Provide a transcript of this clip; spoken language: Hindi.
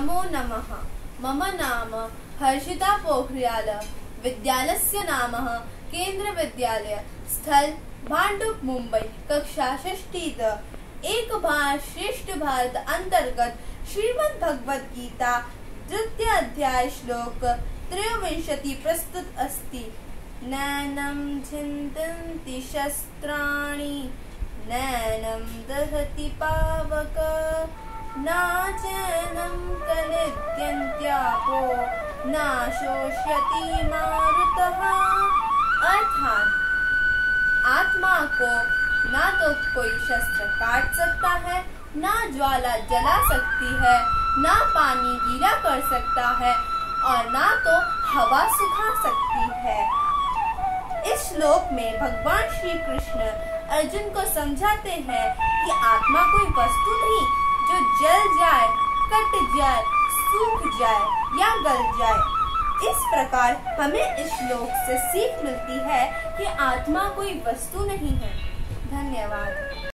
नमो नमः। मम नाम हर्षिता पोखरियाल। विद्यालयस्य नाम केंद्र विद्यालय स्थल, भांडुप, मुंबई। कक्षा षष्ठीत। एक भारत श्रेष्ठ भारत अंतर्गत श्रीमद् भगवद गीता तृतीय अध्याय श्लोक त्रयोविंशति प्रस्तुत अस्ति। नैनं छिन्दन्ति शस्त्राणि, नैनं दहति पावक। नाचैनं कलिद्यन्त्यापो न मारुतः। अर्थात, आत्मा को ना तो कोई शस्त्र काट सकता है, ना ज्वाला जला सकती है, ना पानी गीला कर सकता है, और ना तो हवा सुखा सकती है। इस श्लोक में भगवान श्री कृष्ण अर्जुन को समझाते हैं कि आत्मा कोई वस्तु नहीं जो जल जाए, कट जाए, सूख जाए या गल जाए। इस प्रकार हमें इस श्लोक से सीख मिलती है कि आत्मा कोई वस्तु नहीं है। धन्यवाद।